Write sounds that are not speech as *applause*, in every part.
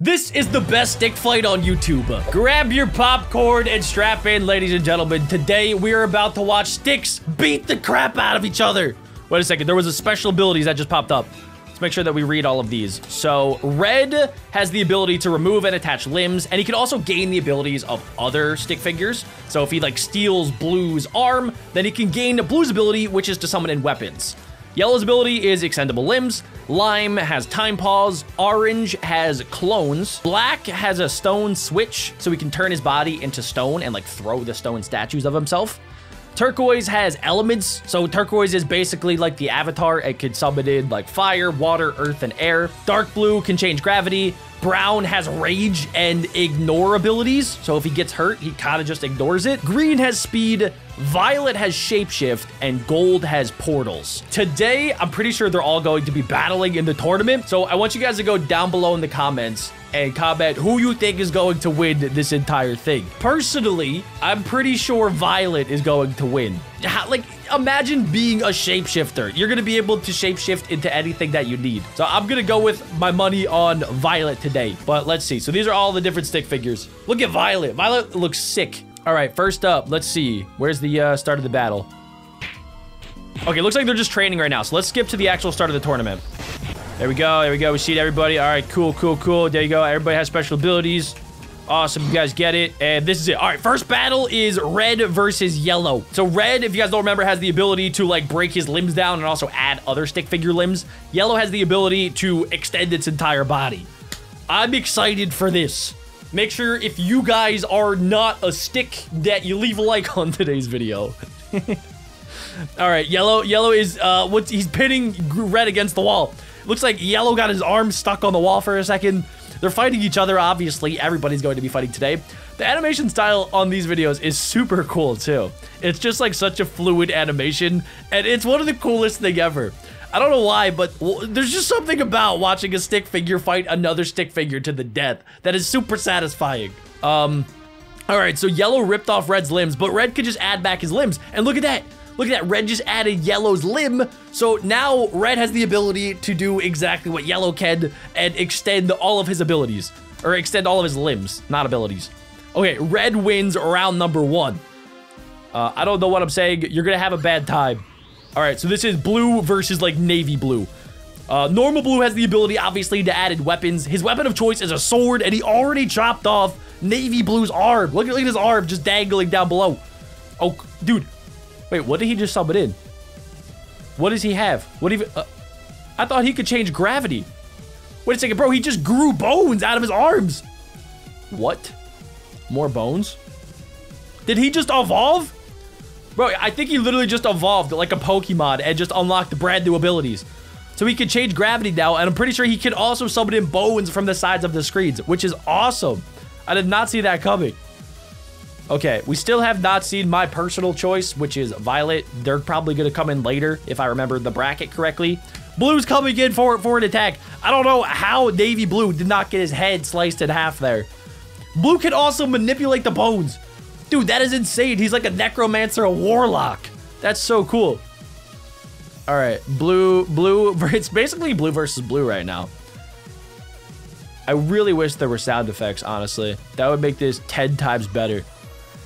This is the best stick fight on YouTube. Grab your popcorn and strap in, ladies and gentlemen. Today, we are about to watch sticks beat the crap out of each other. Wait a second, there was a special abilities that just popped up. Let's make sure that we read all of these. So, Red has the ability to remove and attach limbs, and he can also gain the abilities of other stick figures. So if he, like, steals Blue's arm, then he can gain Blue's ability, which is to summon in weapons. Yellow's ability is extendable limbs. Lime has time pause. Orange has clones. Black has a stone switch, so he can turn his body into stone and like throw the stone statues of himself. Turquoise has elements, so turquoise is basically like the avatar. It can summon in like fire, water, earth, and air. Dark blue can change gravity. Brown has rage and ignore abilities, so if he gets hurt, he kind of just ignores it. Green has speed. Violet has shapeshift and gold has portals. Today, I'm pretty sure they're all going to be battling in the tournament. So I want you guys to go down below in the comments and comment who you think is going to win this entire thing. Personally, I'm pretty sure Violet is going to win. How, like, imagine being a shapeshifter. You're going to be able to shapeshift into anything that you need. So I'm going to go with my money on Violet today. But let's see. So these are all the different stick figures. Look at Violet. Violet looks sick. All right, first up, let's see. Where's the uh, start of the battle? Okay, looks like they're just training right now. So let's skip to the actual start of the tournament. There we go. There we go. We see it, everybody. All right, cool, cool, cool. There you go. Everybody has special abilities. Awesome, you guys get it. And this is it. All right, first battle is red versus yellow. So red, if you guys don't remember, has the ability to like break his limbs down and also add other stick figure limbs. Yellow has the ability to extend its entire body. I'm excited for this. Make sure if you guys are not a stick that you leave a like on *laughs* today's video. *laughs* All right, yellow. Yellow is uh, what's he's pinning red against the wall. Looks like yellow got his arm stuck on the wall for a second. They're fighting each other, obviously. Everybody's going to be fighting today. The animation style on these videos is super cool, too. It's just like such a fluid animation, and it's one of the coolest thing ever. I don't know why, but there's just something about watching a stick figure fight another stick figure to the death that is super satisfying. Um, all right, so yellow ripped off red's limbs, but red could just add back his limbs. And look at that. Look at that, red just added yellow's limb. So now red has the ability to do exactly what yellow can and extend all of his abilities. Or extend all of his limbs, not abilities. Okay, red wins round number one. Uh, I don't know what I'm saying. You're gonna have a bad time. All right, so this is blue versus like navy blue. Uh, normal blue has the ability, obviously, to add in weapons. His weapon of choice is a sword, and he already chopped off navy blue's arm. Look, look at his arm just dangling down below. Oh, dude, Wait, what did he just summon in? What does he have? What even? Uh, I thought he could change gravity. Wait a second, bro. He just grew bones out of his arms. What? More bones? Did he just evolve? Bro, I think he literally just evolved like a Pokemon and just unlocked brand new abilities. So he can change gravity now, and I'm pretty sure he can also summon in bones from the sides of the screens, which is awesome. I did not see that coming. Okay, we still have not seen my personal choice, which is Violet. They're probably going to come in later, if I remember the bracket correctly. Blue's coming in for, for an attack. I don't know how Navy Blue did not get his head sliced in half there. Blue can also manipulate the bones. Dude, that is insane. He's like a necromancer, a warlock. That's so cool. All right, blue, blue. *laughs* It's basically blue versus blue right now. I really wish there were sound effects, honestly. That would make this 10 times better.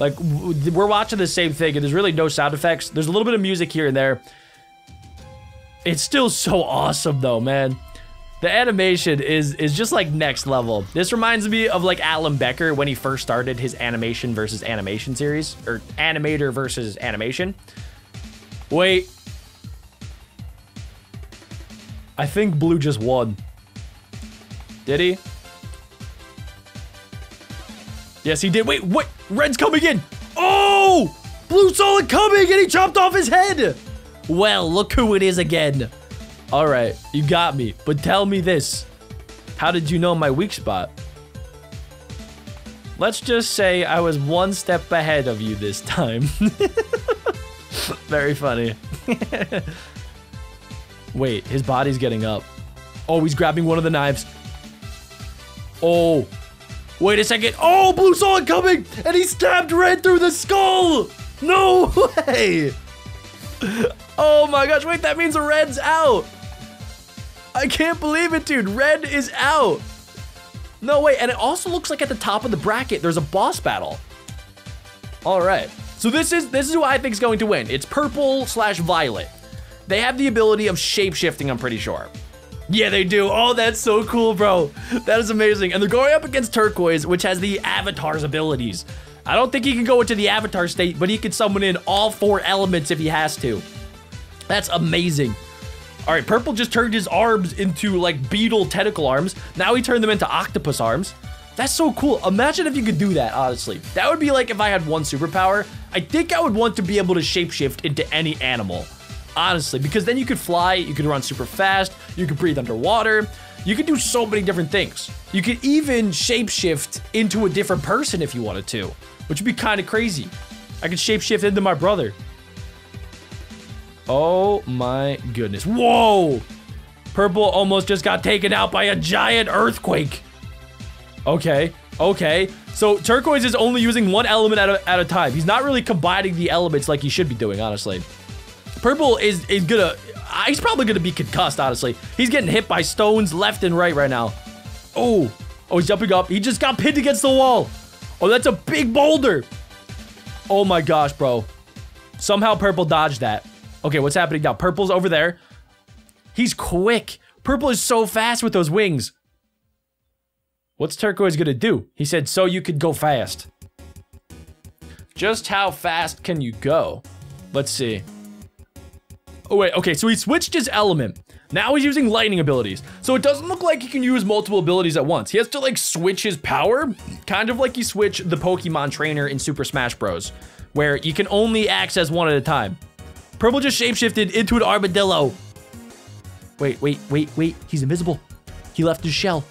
Like, we're watching the same thing, and there's really no sound effects. There's a little bit of music here and there. It's still so awesome, though, man. The animation is is just like next level. This reminds me of like Alan Becker when he first started his animation versus animation series, or animator versus animation. Wait. I think Blue just won. Did he? Yes, he did. Wait, what? Red's coming in. Oh! Blue Solid coming and he chopped off his head. Well, look who it is again. All right, you got me. But tell me this. How did you know my weak spot? Let's just say I was one step ahead of you this time. *laughs* Very funny. *laughs* Wait, his body's getting up. Oh, he's grabbing one of the knives. Oh, Wait a second. Oh, Blue saw coming, and he stabbed Red through the skull. No way. *laughs* Oh my gosh, wait, that means Red's out. I can't believe it, dude. Red is out. No way. And it also looks like at the top of the bracket, there's a boss battle. All right. So this is this is who I think is going to win. It's purple slash violet. They have the ability of shape-shifting, I'm pretty sure. Yeah, they do. Oh, that's so cool, bro. That is amazing. And they're going up against turquoise, which has the avatar's abilities. I don't think he can go into the avatar state, but he can summon in all four elements if he has to. That's amazing. All right, Purple just turned his arms into like beetle tentacle arms. Now he turned them into octopus arms. That's so cool. Imagine if you could do that, honestly. That would be like if I had one superpower. I think I would want to be able to shapeshift into any animal. Honestly, because then you could fly, you could run super fast, you could breathe underwater, you could do so many different things. You could even shapeshift into a different person if you wanted to, which would be kind of crazy. I could shapeshift into my brother. Oh my goodness. Whoa! Purple almost just got taken out by a giant earthquake. Okay, okay. So Turquoise is only using one element at a, at a time. He's not really combining the elements like he should be doing, honestly. Purple is, is gonna... Uh, he's probably gonna be concussed, honestly. He's getting hit by stones left and right right now. Oh, oh, he's jumping up. He just got pinned against the wall. Oh, that's a big boulder. Oh my gosh, bro. Somehow Purple dodged that. Okay, what's happening now? Purple's over there. He's quick. Purple is so fast with those wings. What's Turquoise gonna do? He said, so you could go fast. Just how fast can you go? Let's see. Oh, wait, okay, so he switched his element. Now he's using lightning abilities. So it doesn't look like he can use multiple abilities at once. He has to like switch his power, kind of like you switch the Pokemon trainer in Super Smash Bros, where you can only access one at a time. Purple just shapeshifted into an armadillo. Wait, wait, wait, wait. He's invisible. He left his shell.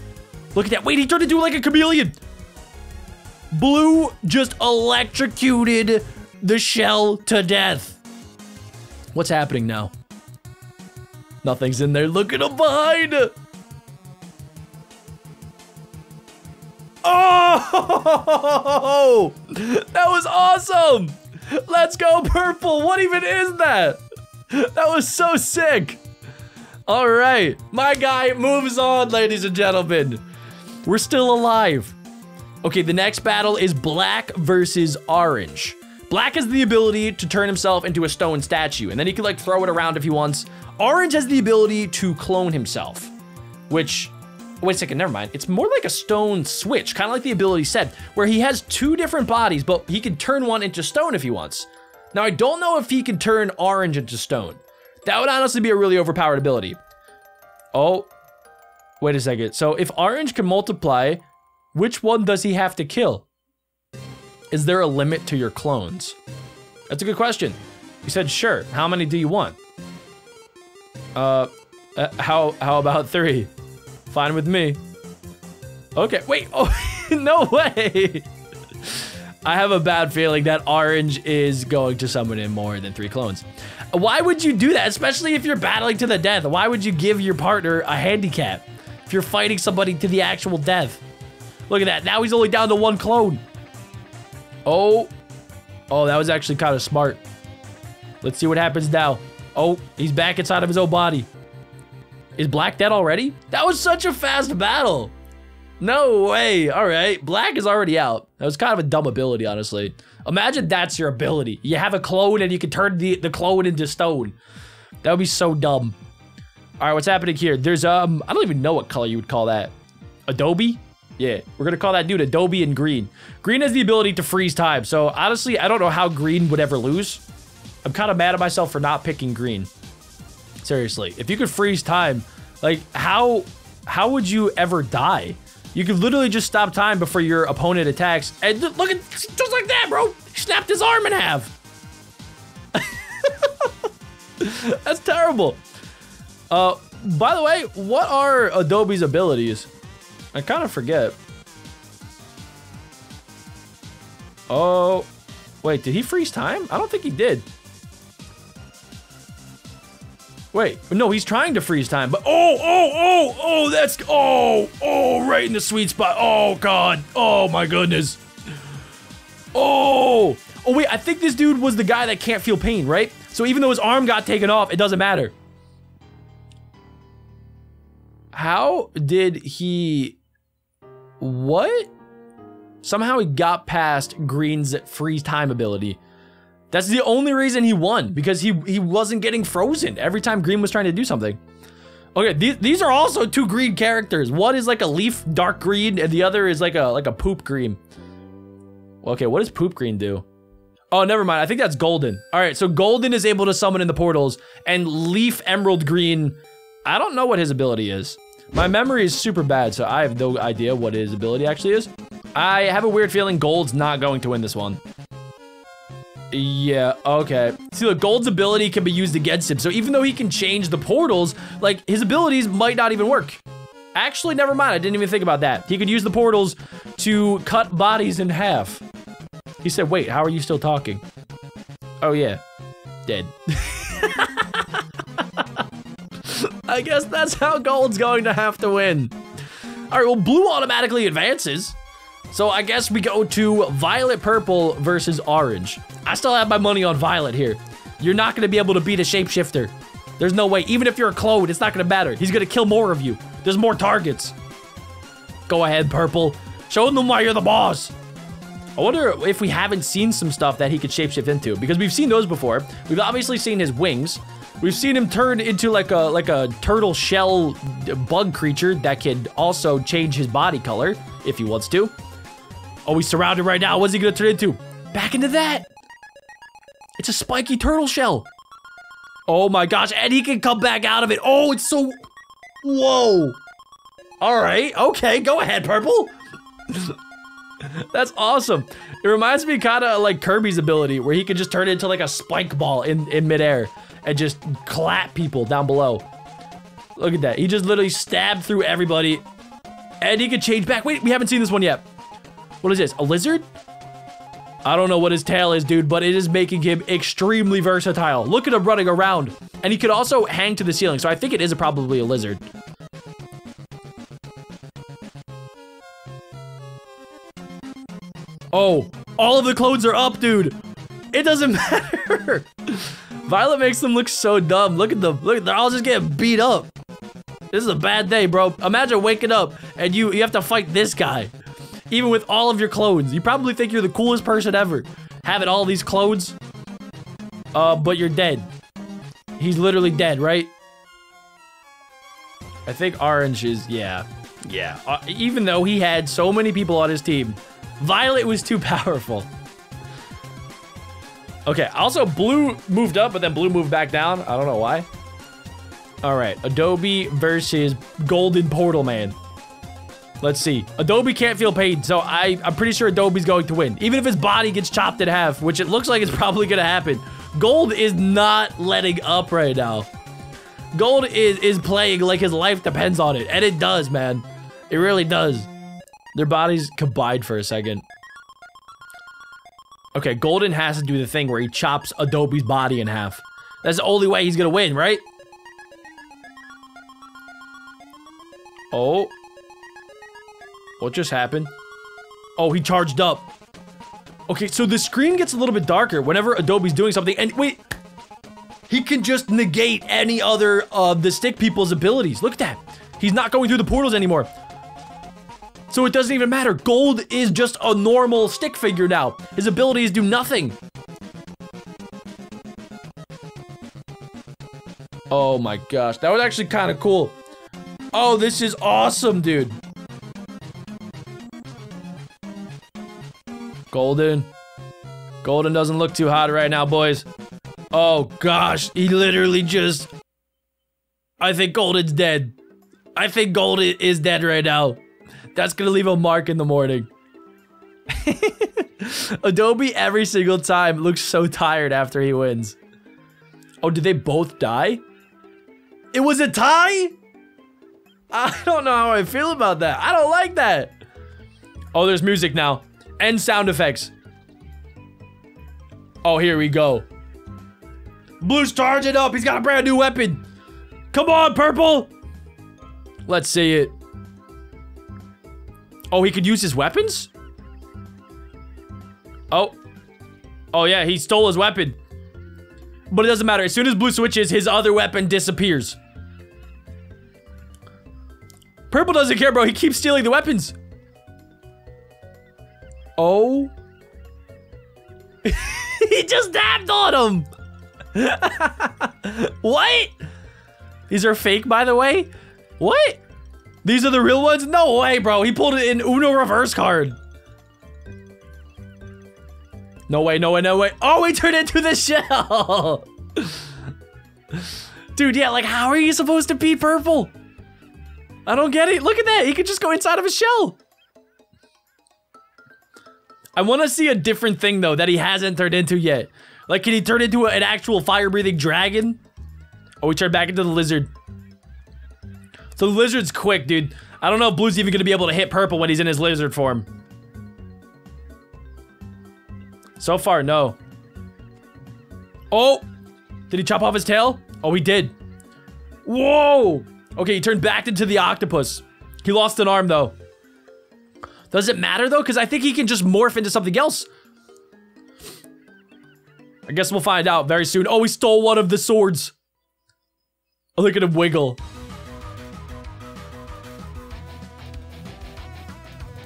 Look at that. Wait, he turned into like a chameleon. Blue just electrocuted the shell to death. What's happening now? Nothing's in there. Look at him behind. Oh, *laughs* that was awesome. Let's go purple. What even is that? That was so sick. All right. My guy moves on, ladies and gentlemen. We're still alive. Okay, the next battle is black versus orange. Black has the ability to turn himself into a stone statue, and then he can like throw it around if he wants. Orange has the ability to clone himself, which Wait a second, never mind. It's more like a stone switch, kind of like the ability said, where he has two different bodies, but he can turn one into stone if he wants. Now, I don't know if he can turn orange into stone. That would honestly be a really overpowered ability. Oh, wait a second. So if orange can multiply, which one does he have to kill? Is there a limit to your clones? That's a good question. You said, sure. How many do you want? Uh, uh how, how about three? Fine with me. Okay, wait. *laughs* Oh, no way. I have a bad feeling that Orange is going to summon in more than three clones. Why would you do that? Especially if you're battling to the death. Why would you give your partner a handicap if you're fighting somebody to the actual death? Look at that. Now he's only down to one clone. Oh. Oh, that was actually kind of smart. Let's see what happens now. Oh, he's back inside of his own body. Is Black dead already? That was such a fast battle. No way. All right. Black is already out. That was kind of a dumb ability, honestly. Imagine that's your ability. You have a clone and you can turn the, the clone into stone. That would be so dumb. All right, what's happening here? There's, um, I don't even know what color you would call that. Adobe? Yeah, we're gonna call that dude Adobe and Green. Green has the ability to freeze time, so honestly, I don't know how Green would ever lose. I'm kind of mad at myself for not picking Green. Seriously, if you could freeze time, like how how would you ever die? You could literally just stop time before your opponent attacks. And look at just like that, bro. He snapped his arm in half. *laughs* That's terrible. Uh, by the way, what are Adobe's abilities? I kind of forget. Oh, wait, did he freeze time? I don't think he did. Wait, no, he's trying to freeze time, but oh, oh, oh, oh, that's, oh, oh, right in the sweet spot. Oh, God. Oh, my goodness. Oh, oh, wait, I think this dude was the guy that can't feel pain, right? So even though his arm got taken off, it doesn't matter. How did he What? Somehow he got past Green's freeze time ability. That's the only reason he won, because he, he wasn't getting frozen every time Green was trying to do something. Okay, these, these are also two green characters. One is like a leaf dark green, and the other is like a like a poop green. Okay, what does poop green do? Oh, never mind. I think that's golden. All right, so golden is able to summon in the portals, and leaf emerald green, I don't know what his ability is. My memory is super bad, so I have no idea what his ability actually is. I have a weird feeling gold's not going to win this one. Yeah, okay. See, look, Gold's ability can be used against him. So even though he can change the portals, like, his abilities might not even work. Actually, never mind. I didn't even think about that. He could use the portals to cut bodies in half. He said, wait, how are you still talking? Oh, yeah. Dead. *laughs* I guess that's how Gold's going to have to win. All right, well, Blue automatically advances. So I guess we go to Violet Purple versus Orange. I still have my money on Violet here. You're not going to be able to beat a shapeshifter. There's no way. Even if you're a clone, it's not going to matter. He's going to kill more of you. There's more targets. Go ahead, Purple. Show them why you're the boss. I wonder if we haven't seen some stuff that he could shapeshift into because we've seen those before. We've obviously seen his wings. We've seen him turn into like a like a turtle shell bug creature that can also change his body color if he wants to. Oh, he's surrounded right now. What's he gonna turn into? Back into that. It's a spiky turtle shell. Oh my gosh, and he can come back out of it. Oh, it's so... Whoa. All right, okay, go ahead, Purple. *laughs* That's awesome. It reminds me kind of like Kirby's ability, where he can just turn into like a spike ball in, in midair and just clap people down below. Look at that. He just literally stabbed through everybody. And he can change back. Wait, we haven't seen this one yet. What is this? A lizard? I don't know what his tail is, dude, but it is making him extremely versatile. Look at him running around. And he could also hang to the ceiling, so I think it is probably a lizard. Oh, all of the clothes are up, dude. It doesn't *laughs* matter. Violet makes them look so dumb. Look at them. Look, they're all just getting beat up. This is a bad day, bro. Imagine waking up and you, you have to fight this guy even with all of your clones. You probably think you're the coolest person ever, having all these clones. uh, but you're dead. He's literally dead, right? I think Orange is, yeah, yeah. Uh, even though he had so many people on his team, Violet was too *laughs* powerful. Okay, also Blue moved up, but then Blue moved back down. I don't know why. All right, Adobe versus Golden Portal Man. Let's see. Adobe can't feel pain, so I, I'm pretty sure Adobe's going to win. Even if his body gets chopped in half, which it looks like it's *laughs* probably going to happen. Gold is not letting up right now. Gold is, is playing like his life depends on it, and it does, man. It really does. Their bodies combined for a second. Okay, Golden has to do the thing where he chops Adobe's body in half. That's the only way he's gonna win, right? Oh, what just happened? Oh, he charged up. Okay, so the screen gets a little bit darker whenever Adobe's doing something. And wait, he can just negate any other of the stick people's abilities. Look at that. He's not going through the portals anymore. So it doesn't even matter. Gold is just a normal stick figure now. His abilities do nothing. Oh my gosh, that was actually kind of cool. Oh, this is awesome, dude. Golden. Golden doesn't look too hot right now, boys. Oh, gosh. He literally just... I think Golden's dead. I think Golden is dead right now. That's gonna leave a mark in the morning. *laughs* Adobe every single time looks so tired after he wins. Oh, did they both die? It was a tie? I don't know how I feel about that. I don't like that. Oh, there's music now and sound effects. Oh, here we go. Blue's charging up. He's got a brand new weapon. Come on, Purple. Let's see it. Oh, he could use his weapons? Oh. Oh, yeah, he stole his weapon. But it doesn't matter. As soon as Blue switches, his other weapon disappears. Purple doesn't care, bro. He keeps stealing the weapons. Oh. *laughs* he just dabbed on him. *laughs* what? These are fake, by the way? What? These are the real ones? No way, bro. He pulled an Uno reverse card. No way, no way, no way. Oh, he turned into the *laughs* shell. Dude, yeah, like how are you supposed to be purple? I don't get it. Look at that. He could just go inside of a shell. I want to see a different thing, though, that he hasn't turned into yet. Like, can he turn into an actual fire-breathing dragon? Oh, we turned back into the lizard. So the lizard's quick, dude. I don't know if Blue's even to be able to hit purple when he's in his lizard form. So far, no. Oh! Did he chop off his tail? Oh, he did. Whoa! Okay, he turned back into the octopus. He lost an arm, though. Does it matter, though? Because I think he can just morph into something else. I guess we'll find out very soon. Oh, he stole one of the swords. Oh, look at him wiggle.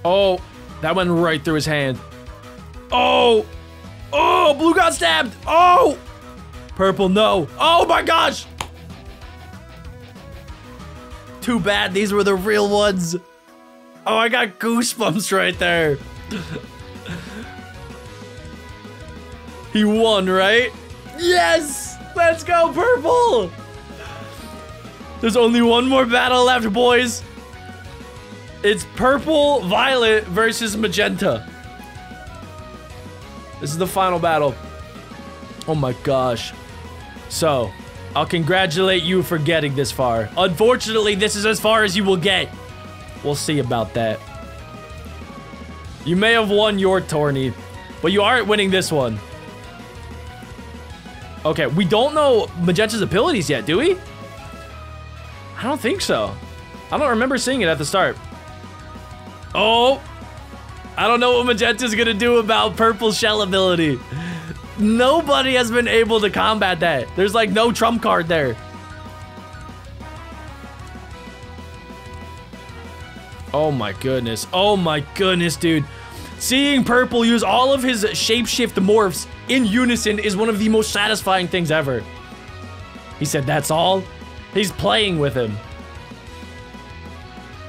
Oh, that went right through his hand. Oh! Oh, blue got stabbed! Oh! Purple, no. Oh my gosh! Too bad these were the real ones. Oh, I got goosebumps right there. he won, right? Yes! Let's go, purple! There's only one more battle left, boys. It's purple, violet versus magenta. This is the final battle. Oh my gosh. So, I'll congratulate you for getting this far. Unfortunately, this is as far as you will get. We'll see about that. You may have won your tourney, but you aren't winning this one. Okay, we don't know Magenta's abilities yet, do we? I don't think so. I don't remember seeing it at the start. Oh! I don't know what Magenta's gonna do about Purple Shell ability. Nobody has been able to combat that. There's like no trump card there. Oh my goodness. Oh my goodness, dude. Seeing Purple use all of his shapeshift morphs in unison is one of the most satisfying things ever. He said, that's all? He's playing with him.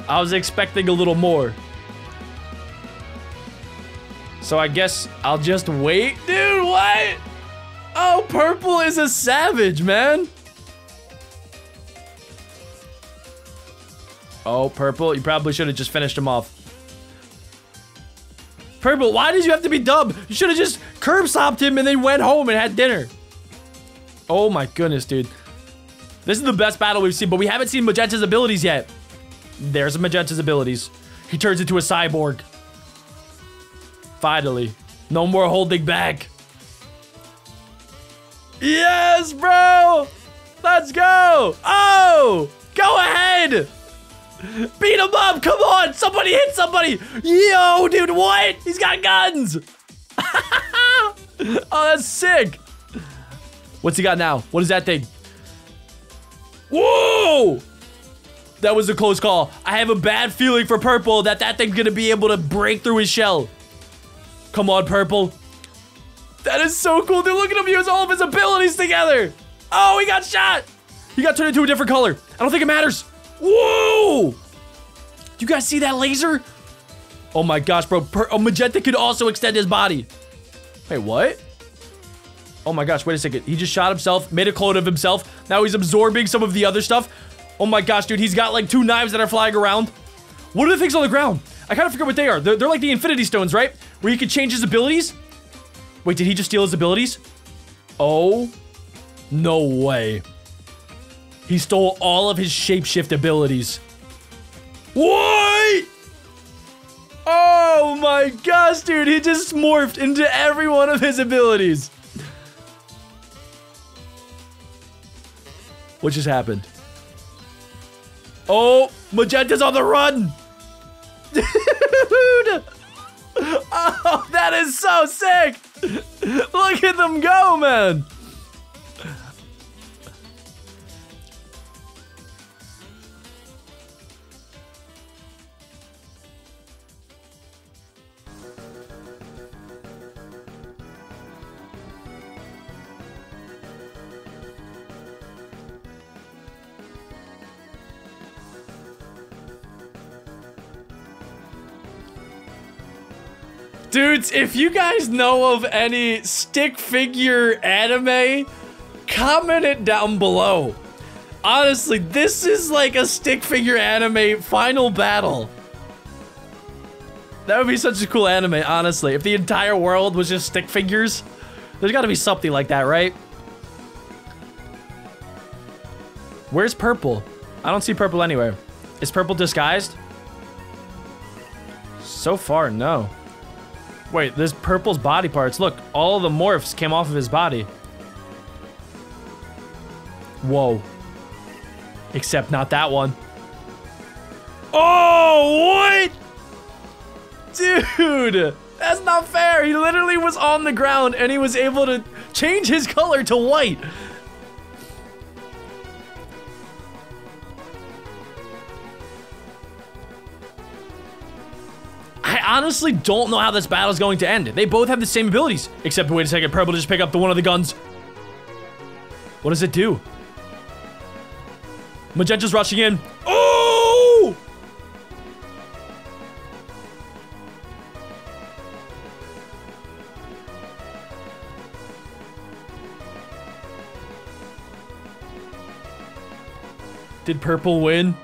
I was expecting a little more. So I guess I'll just wait. Dude, what? Oh, Purple is a savage, man. Oh, Purple, you probably should have just finished him off. Purple, why did you have to be dumb? You should have just curb stopped him and then went home and had dinner. Oh my goodness, dude. This is the best battle we've seen, but we haven't seen Magenta's abilities yet. There's Magenta's abilities. He turns into a cyborg. Finally. No more holding back. Yes, bro! Let's go! Oh! Go ahead! Beat him up! Come on! Somebody hit somebody! Yo, dude, what? He's got guns! *laughs* oh, that's sick! What's he got now? What is that thing? Whoa! That was a close call. I have a bad feeling for Purple that that thing's gonna be able to break through his shell. Come on, Purple. That is so cool. Dude, look at him use all of his abilities together. Oh, he got shot. He got turned into a different color. I don't think it matters. Whoa! Do you guys see that laser? Oh my gosh, bro. Per oh, Magenta could also extend his body. Wait, what? Oh my gosh, wait a second. He just shot himself, made a clone of himself. Now he's absorbing some of the other stuff. Oh my gosh, dude. He's got like two knives that are flying around. What are the things on the ground? I kind of forget what they are. They're, they're like the Infinity Stones, right? Where he can change his abilities. Wait, did he just steal his abilities? Oh, no way. He stole all of his shapeshift abilities. What? Oh my gosh, dude. He just morphed into every one of his abilities. What just happened? Oh, Magenta's on the run. *laughs* *laughs* That is so sick. Look at them go, man. Dudes, if you guys know of any stick figure anime, comment it down below. Honestly, this is like a stick figure anime final battle. That would be such a cool anime, honestly. If the entire world was just stick figures, there's gotta be something like that, right? Where's purple? I don't see purple anywhere. Is purple disguised? So far, no. Wait, this purple's body parts. Look, all the morphs came off of his body. Whoa. Except not that one. Oh, what? Dude, that's not fair. He literally was on the ground and he was able to change his color to white. Honestly don't know how this battle is going to end. They both have the same abilities. Except, wait a second, Purple just pick up the one of the guns. What does it do? Magenta's rushing in. Oh! Did Purple win?